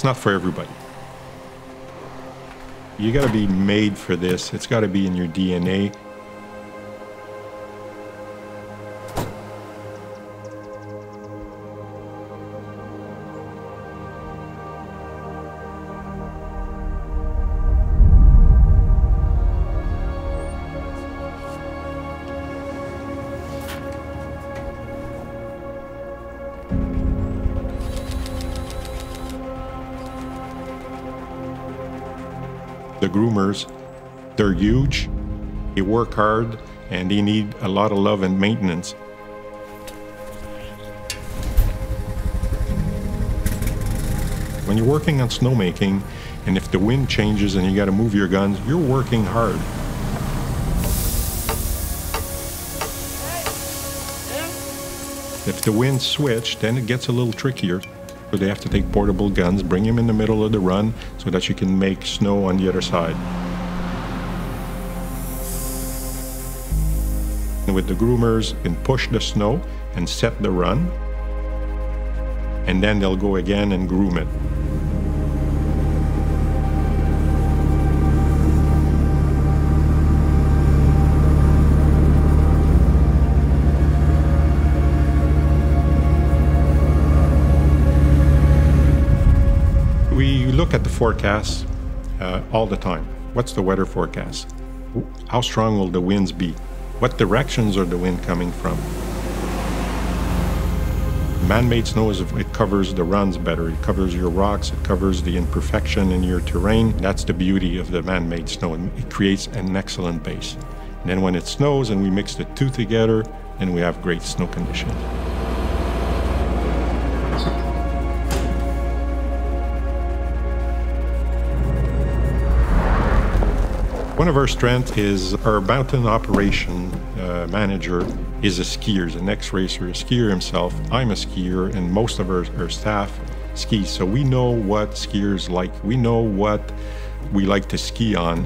It's not for everybody. You got to be made for this. It's got to be in your DNA. The groomers. They're huge, they work hard, and they need a lot of love and maintenance. When you're working on snowmaking, and if the wind changes and you got to move your guns, you're working hard. If the wind switch, then it gets a little trickier. So they have to take portable guns, bring them in the middle of the run so that you can make snow on the other side. And with the groomers, you can push the snow and set the run. And then they'll go again and groom it. Look at the forecast uh, all the time. What's the weather forecast? How strong will the winds be? What directions are the wind coming from? Man-made snow is it covers the runs better. It covers your rocks. It covers the imperfection in your terrain. That's the beauty of the man-made snow. It creates an excellent base. And then when it snows and we mix the two together, then we have great snow conditions. One of our strengths is our mountain operation uh, manager is a skier, is an ex-racer, a skier himself. I'm a skier, and most of our, our staff skis, so we know what skiers like. We know what we like to ski on.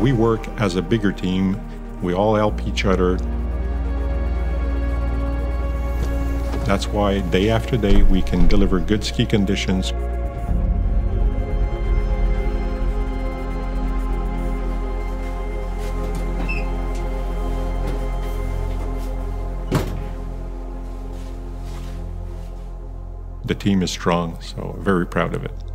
We work as a bigger team. We all help each other. That's why day after day we can deliver good ski conditions. The team is strong, so very proud of it.